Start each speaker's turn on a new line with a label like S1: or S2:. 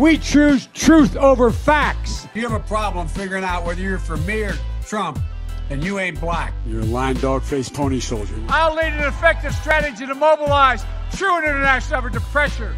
S1: We choose truth over facts.
S2: If you have a problem figuring out whether you're for me or Trump, and you ain't black.
S3: You're a lying dog faced pony soldier.
S1: I'll lead an effective strategy to mobilize true international effort to pressure